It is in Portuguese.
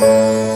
Música